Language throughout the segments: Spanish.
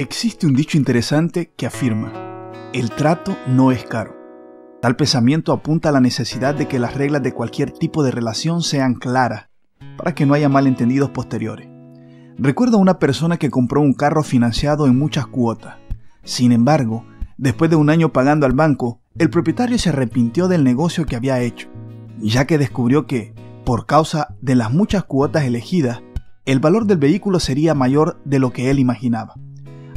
Existe un dicho interesante que afirma, el trato no es caro. Tal pensamiento apunta a la necesidad de que las reglas de cualquier tipo de relación sean claras, para que no haya malentendidos posteriores. Recuerdo a una persona que compró un carro financiado en muchas cuotas. Sin embargo, después de un año pagando al banco, el propietario se arrepintió del negocio que había hecho, ya que descubrió que, por causa de las muchas cuotas elegidas, el valor del vehículo sería mayor de lo que él imaginaba.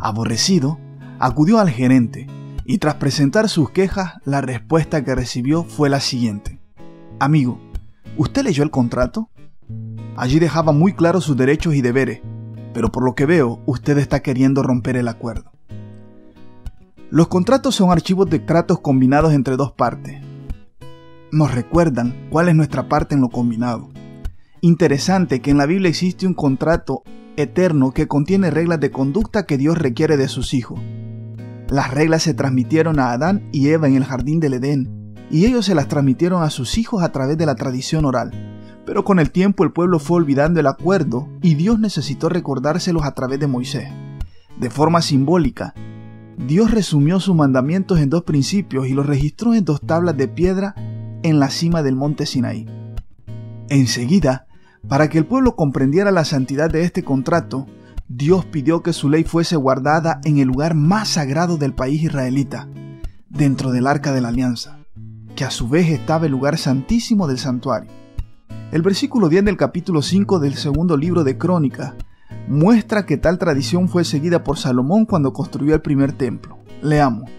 Aborrecido, acudió al gerente y tras presentar sus quejas, la respuesta que recibió fue la siguiente. Amigo, ¿usted leyó el contrato? Allí dejaba muy claros sus derechos y deberes, pero por lo que veo, usted está queriendo romper el acuerdo. Los contratos son archivos de tratos combinados entre dos partes. Nos recuerdan cuál es nuestra parte en lo combinado. Interesante que en la Biblia existe un contrato eterno que contiene reglas de conducta que Dios requiere de sus hijos. Las reglas se transmitieron a Adán y Eva en el jardín del Edén, y ellos se las transmitieron a sus hijos a través de la tradición oral. Pero con el tiempo el pueblo fue olvidando el acuerdo y Dios necesitó recordárselos a través de Moisés. De forma simbólica, Dios resumió sus mandamientos en dos principios y los registró en dos tablas de piedra en la cima del monte Sinaí. Enseguida, para que el pueblo comprendiera la santidad de este contrato, Dios pidió que su ley fuese guardada en el lugar más sagrado del país israelita, dentro del arca de la alianza, que a su vez estaba el lugar santísimo del santuario. El versículo 10 del capítulo 5 del segundo libro de Crónicas muestra que tal tradición fue seguida por Salomón cuando construyó el primer templo. Leamos.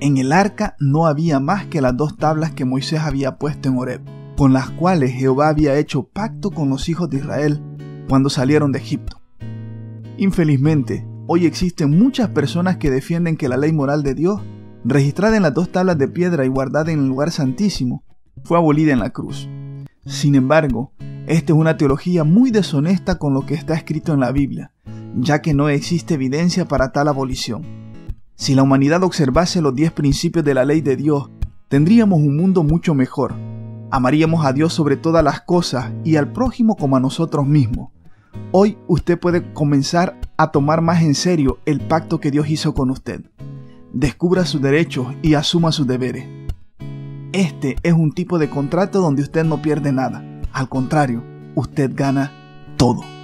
En el arca no había más que las dos tablas que Moisés había puesto en Horeb con las cuales Jehová había hecho pacto con los hijos de Israel cuando salieron de Egipto. Infelizmente, hoy existen muchas personas que defienden que la ley moral de Dios, registrada en las dos tablas de piedra y guardada en el lugar santísimo, fue abolida en la cruz. Sin embargo, esta es una teología muy deshonesta con lo que está escrito en la Biblia, ya que no existe evidencia para tal abolición. Si la humanidad observase los diez principios de la ley de Dios, tendríamos un mundo mucho mejor, Amaríamos a Dios sobre todas las cosas y al prójimo como a nosotros mismos. Hoy usted puede comenzar a tomar más en serio el pacto que Dios hizo con usted. Descubra sus derechos y asuma sus deberes. Este es un tipo de contrato donde usted no pierde nada. Al contrario, usted gana todo.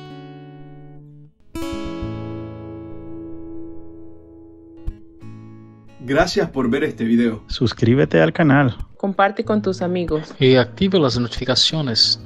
Gracias por ver este video. Suscríbete al canal. Comparte con tus amigos. Y active las notificaciones